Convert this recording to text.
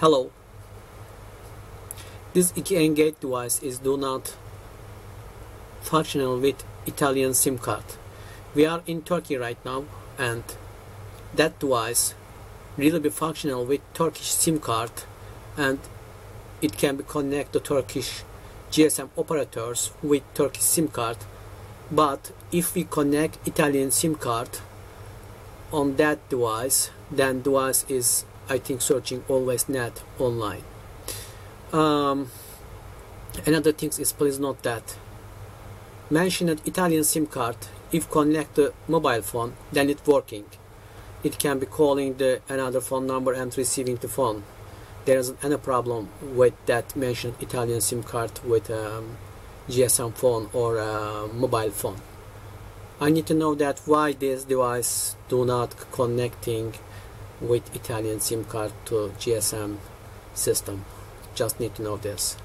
Hello. This Engage device is do not functional with Italian SIM card. We are in Turkey right now and that device really be functional with Turkish SIM card and it can be connect to Turkish GSM operators with Turkish SIM card but if we connect Italian SIM card on that device then device is I think searching always net online. Um, another thing is please note that mentioned Italian SIM card if connect the mobile phone then it working. It can be calling the another phone number and receiving the phone. There isn't any problem with that mentioned Italian SIM card with um, GSM phone or a mobile phone. I need to know that why this device do not connecting with Italian SIM card to GSM system. Just need to know this